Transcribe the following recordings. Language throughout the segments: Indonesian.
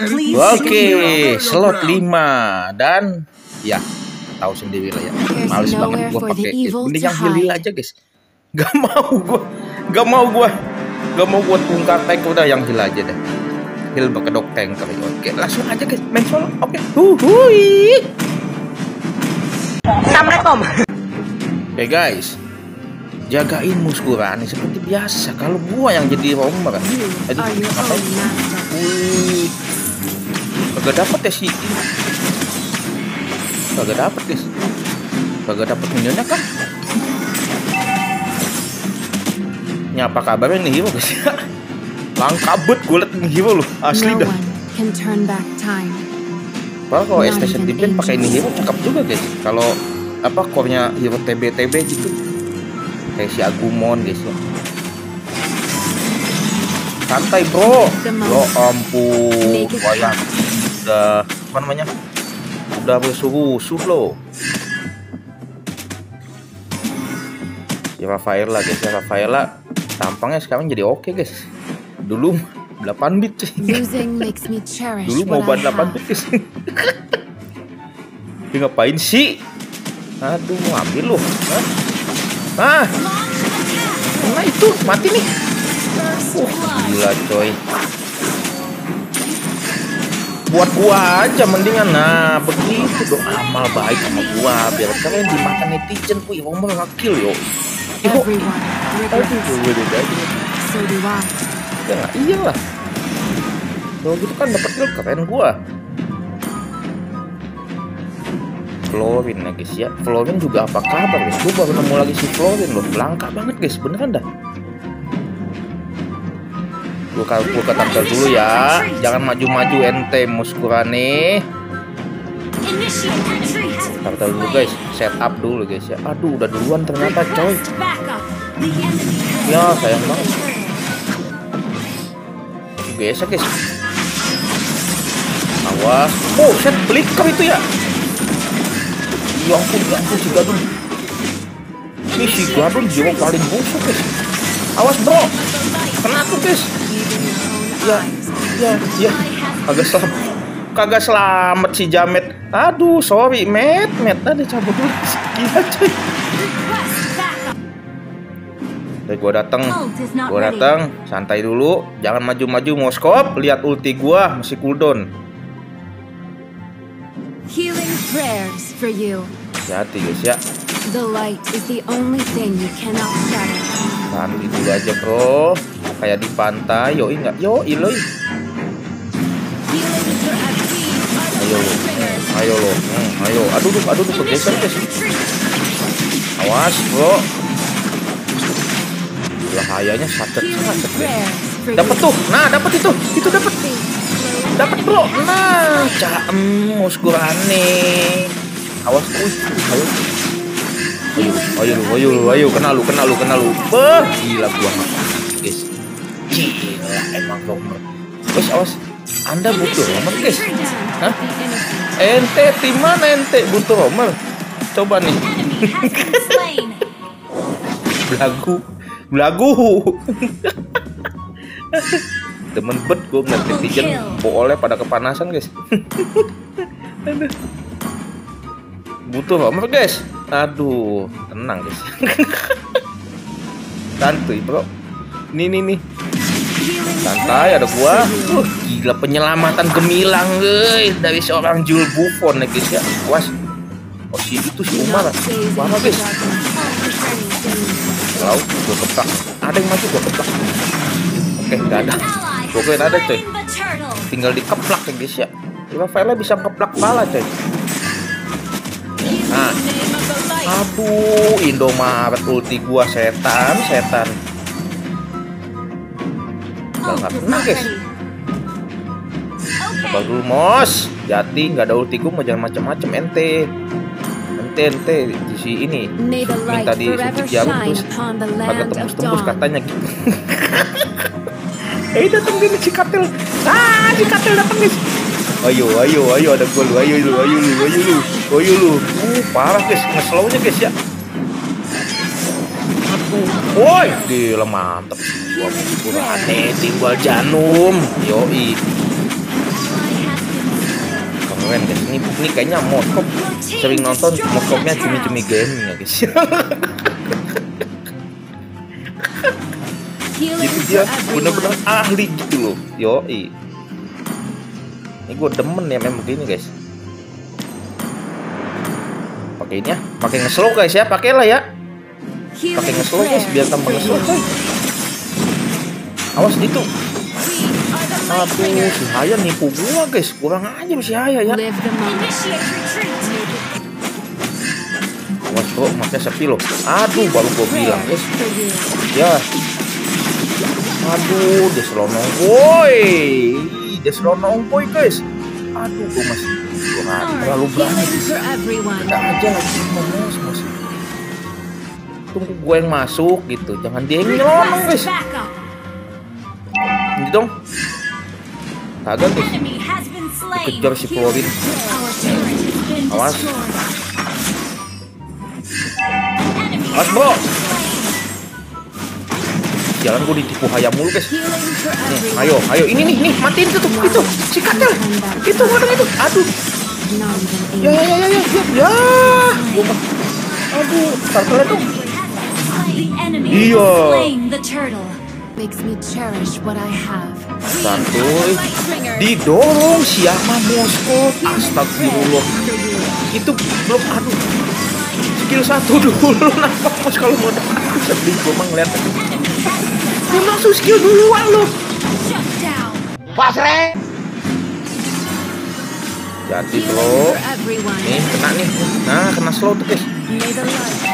Please Oke, the slot ground. 5 dan ya tahu sendiri lah ya. Males banget gua pakai mending yang hide. aja, guys. Gak mau gua. Gak mau gua. Gak mau buat bungkar tank udah yang heal aja deh. Heal berkedok tanker. Oke, langsung aja guys. Main solo. Oke. Huhui. Assalamualaikum. Oke guys. Jagain muskurani seperti biasa. Kalau gua yang jadi romer. Aduh, own master. Wih. Kagak dapet ya si. Kagak dapet guys Kagak dapet minionnya kan Ini apa kabarnya nih hero guys. Langka bet gue liat nih hero loh. Asli dah. Padahal kalau even Defense pakai ini hero cakep juga guys. Kalau apa core-nya hero TB-TB gitu. Kayak si Agumon guys ya. Santai bro. Ya most. ampun Wayang Udah Apa namanya Udah berusuh-usuh loh. Si Rafaela guys ya. Rafaela Tampangnya sekarang jadi oke guys. Dulu 8 bit Dulu mau ban 8 have. bit guys. Dia ngapain sih? Aduh mau ambil loh. Hah? Ah Nah itu mati nih. Uh, gila coy buat gua aja mendingan. Nah begitu dong. Amal baik sama gua. Biar kalian dimakan netizen wih ngomong wakil yo. Yo. Everyone regrets. aduh gue udah aja. So do I. ya nggak iya lah kalau gitu kan dapat kill keren gua. Florin ya guys ya. Florin juga apa kabar guys? Gua baru nemu lagi si Florin loh. Langka banget guys. Beneran dah kalau gua ketampil dulu ya. Jangan maju-maju ente muskurane. Tampil dulu guys. Setup dulu guys ya. Aduh udah duluan ternyata coy. Ya sayang banget. Biasa guys. Awas. Oh set flicker itu ya? Ya ampun ya ampun si gadun. Ini si gadun jiwa paling busuk guys. Awas bro. Kena tuh guys ya ya ya kagak selamat kagak selamat si Jamet aduh sorry met met ada cabut dulu gila cuy. Oke, gua datang Gua datang, santai dulu, jangan maju-maju moskop, lihat ulti gua masih cooldown. Healing prayers for you. Hati guys ya. The light is the only thing you cannot shatter. Santai dulu aja, Bro. Kayak di pantai, yoi enggak? Yoi FP. Ayo ayo lo. Hmm, ayo. Aduh, aduh, aduh, aduh, geser guys. Awas, Bro. Bahayanya sacet sacet Dapat tuh. Nah, dapat itu. Itu dapat. Dapat, Bro. Nah, caem muskurane. Awas, wih, ayo. Ayo, lu, ayo lu, ayo, kena lu, kena lu, kena lu. Beh, gila gua mah. Guys. Gila emang romer. Guys, awas. Anda butuh romer, guys. Hah? Ente tim mana ente butuh romer? Coba nih. Belagu. Belagu. Temen bet gue ngeliat netizen boleh pada kepanasan guys. Butuh romer guys. Aduh, tenang guys. Santuy bro. Nih nih nih. Santai ada gua. Uh, gila penyelamatan gemilang guys dari seorang Jul Buffon ya guys ya. Was. Oh si itu si Umar. Mana guys? Tahu, gua keplak. Ada yang maju gua keplak. Oke, nggak ada. Gua ada turtle. Tinggal dikeplak ya guys ya. Rafaela bisa keplak pala coy. Nah, aduh, Indomaret ulti gua setan, setan. Udah nggak Ult is kena guys. dulu mos. Jati nggak ada ulti gua mau jangan macem-macem ente. Ente ente di si ini minta di suntik jarum shine terus of tembus-tembus katanya gitu. Eh datang dia si Katel. Ah, si Katel datang guys. Ayo, ayo, ayo ada gol ayo lu, ayo lu, ayo lu, ayo lu. Uh, parah guys, ngeslownya guys ya. Woi, gila mantep. Gua kurang tinggal janum. Yoi. keren guys. Ini ini kayaknya Moskop sering nonton Moskopnya cumi-cumi gaming ya guys. Jadi for dia bener-bener ahli gitu loh. Yo, Ini gue demen ya memang begini guys. Pakai ini ya, pakai nge-slow guys ya, pakailah ya. Pakai nge-slow guys biar tambah nge-slow coy. Awas itu. Aduh, si Haya nipu gua guys. Kurang aja si Haya ya. Awas bro, maknya sepi loh. Aduh, baru gua bilang guys. Ya. Aduh, dia selonong boy. Dia selonong boy guys. Aduh, gua masih terlalu berani. Ada aja lagi mos mos. Tunggu gue yang masuk gitu. Jangan dia yang nyelonong guys. Ini dong. Kagak guys. Enemy has been slain. Kejar si Florin. Awas. Awas bro. Jalan gue ditipu hayam mulu guys. Nih, ayo, ayo, ini nih, nih, matiin itu tuh, itu, si katel, itu, mana itu, aduh, ya, ya, ya, ya, ya, ya, mah, aduh, katelnya tuh, Iya. turtle. Santuy, didorong siapa Moskow, astagfirullah, itu belum, aduh, skill satu dulu, bos kalau mau sedih gua mah ngeliat, dia langsung skill duluan loh, Shut down. jadi everyone. nih, kena nih, nah, kena slow tuh guys,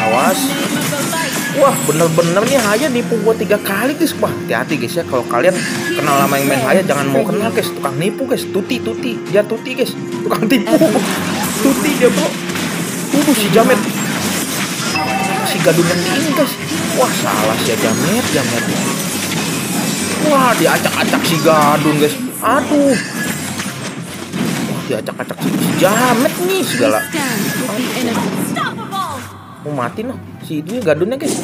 awas. Wah bener-bener nih Haya nipu gua tiga kali guys. Wah hati-hati guys ya. Kalau kalian kenal lama yang main Haya Jangan mau kenal guys. Tukang nipu guys. Tuti Tuti. Dia Tuti guys. Tukang tipu. Tuti dia bro. Waduh si Jamet Si di ini guys Wah salah si Jamet Jamet Wah diacak-acak si gadun guys Aduh Wah diacak-acak si, Jamet nih segala. Mau mati noh si ini gadunnya guys.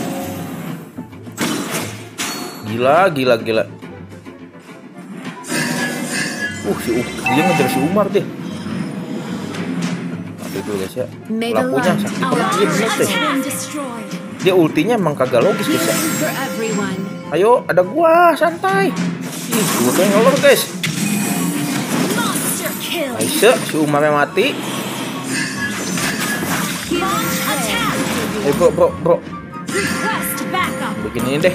Gila, gila, gila. Uh, si U dia ngejar si Umar deh. Dulu guys ya. Light. sakit banget dia deh. ultinya emang kagak logis guys ya. Ayo, ada gua, santai. Ih, gua kayak ngolor guys. Aisyah, si Umarnya mati. Eh bro, bro, bro. Request backup. Bikin ini deh.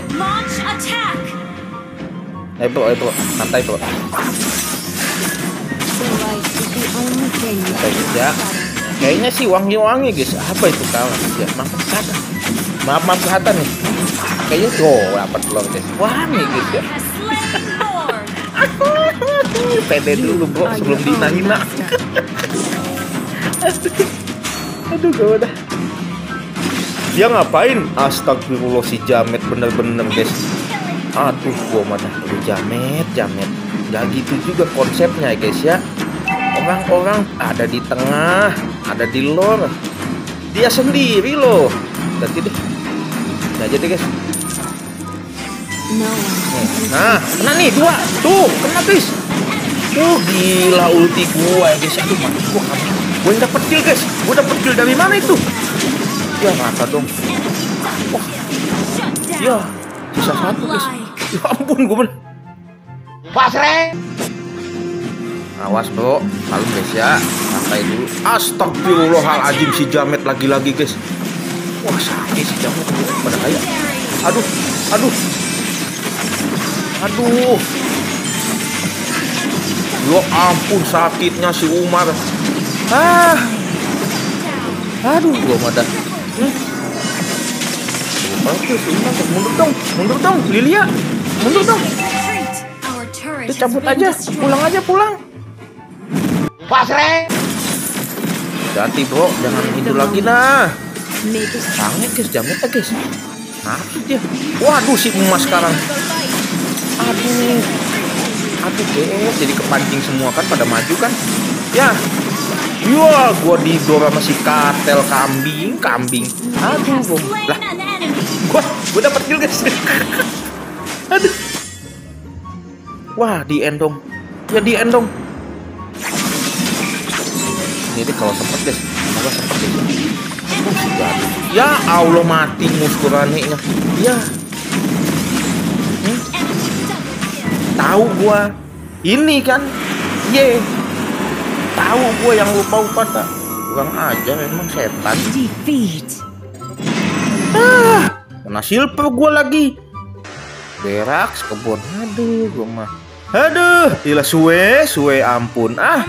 Eh bro, eh bro. Santai bro. Guys ya. Kayaknya sih wangi-wangi guys. Apa itu kawan? Ya, maaf kesehatan. Maaf maaf kesehatan nih. Kayaknya tuh dapat telur guys. Wangi guys ya. Pede dulu bro sebelum master. Aduh gak udah. Dia ngapain? Astagfirullah si Jamet bener-bener guys. Aduh gua mana Aduh, Jamet, Jamet. Gak gitu juga konsepnya guys ya. Orang-orang ada di tengah, ada di lor. Dia sendiri loh. Ganti deh. Ini aja deh guys. Nah, kena nih dua. Tuh, kena guys. Tuh gila ulti gua ya guys. Aduh, mati gua kambing. Gua yang dapet kill guys. Gua dapet kill dari mana itu? Ya rata dong. Down. Ya, sisa satu guys. Ya ampun gua bener. Awas bro, kalem guys ya. Santai dulu. Astagfirullahaladzim si Jamet lagi-lagi guys. Wah sakit si Jamet. Pada kayak. Aduh, aduh. Aduh. Ya ampun sakitnya si Umar. Ah. Aduh, gua madah. Hmm. Si Umar mundur dong, mundur dong, Lilia. Mundur dong. Has cabut aja, pulang aja pulang. Hati bro, jangan itu lagi nah. us Sange guys, jamet ya guys. Apa dia? Waduh si emas sekarang. Aduh. Aduh guys, jadi kepancing semua kan pada maju kan. Ya. Wah, gua didor sama si katel kambing, kambing. Aduh. Slain Lah, gua gua dapat kill guys. Aduh. Wah, di end dong. Ya di end dong. Ini deh kalau sempet deh. Semoga sempet deh. Ya Allah mati muskuraninya. Ya kill. tahu gua. Ini kan. Ye. Tahu gua yang lupa lupa tak. Kurang aja memang setan. Defeat. Kena silver gua lagi. Berak kebun. Aduh, gua mah. Aduh, gila suwe, suwe ampun. Ah,